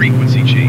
frequency change.